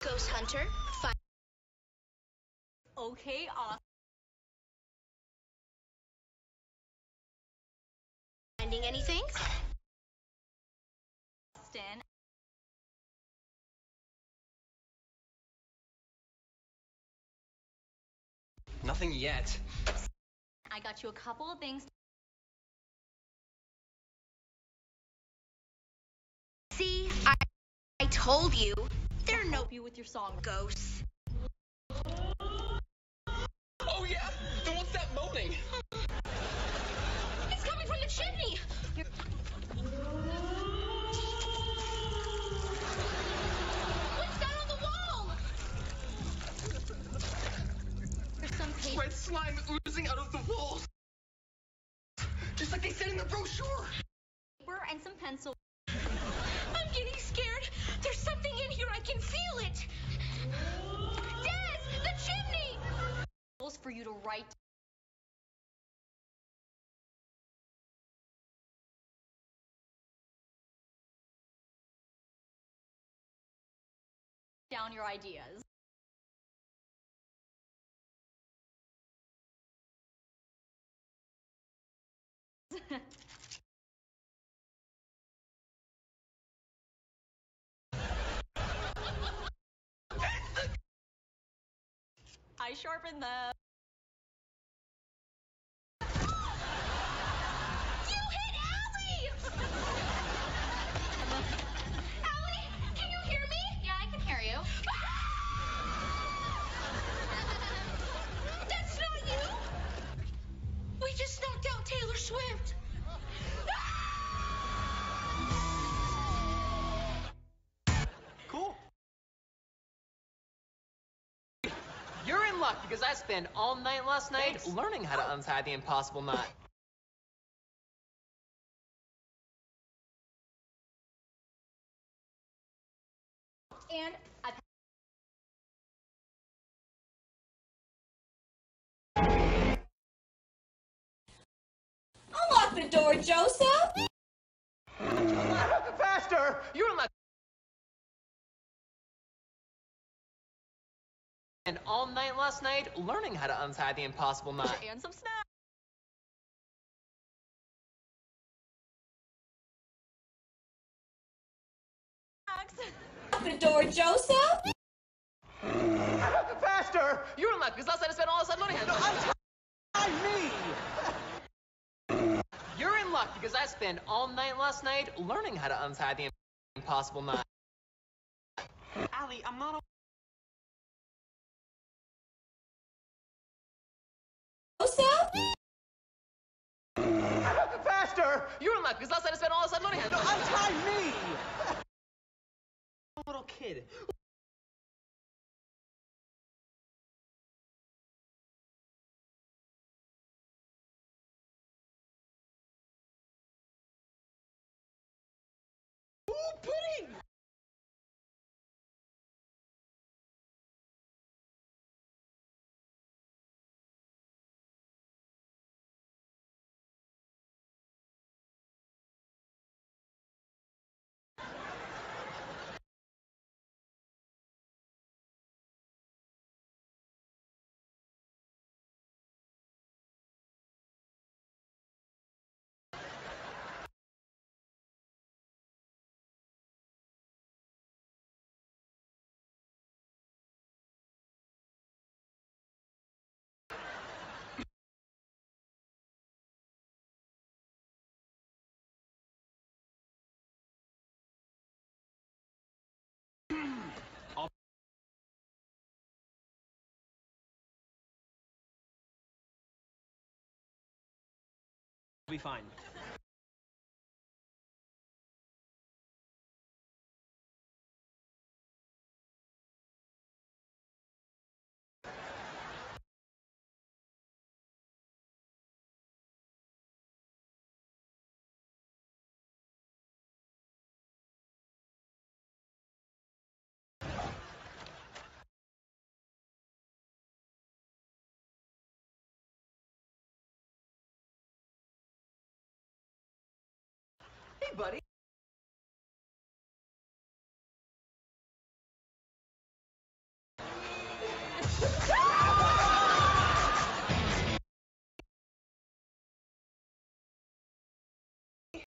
Ghost Hunter. Fi- Okay, finding anything? Austin. Nothing yet. I got you a couple of things. See, I, I told you. There are to no help you with your song. ghosts. Oh yeah, the one that moaning. It's coming from the chimney. What's that on the wall? There's some paper Red slime oozing out of the walls. Just like they said in the brochure. Paper and some pencils I'm getting scared. There's something in here. I can feel it. Des, the chimney. for you to write down your ideas. I sharpened the You hit Allie! Allie, can you hear me? Yeah, I can hear you. That's not you. We just knocked out Taylor Swift. Luck because I spent all night last night learning how to untie the impossible knot. And I Unlock the door, Joseph! Faster! You're in And all night last night learning how to untie the impossible knot. and some snacks. Unlock the door, Joseph! Faster! You're in luck because last night I spent all this time learning how to untie me. You're in luck because I spent all night last night learning how to untie the impossible knot. Allie, I'm not. You're in luck because last night I spent all this time how to untie me. little kid. Be fine. Hey, buddy.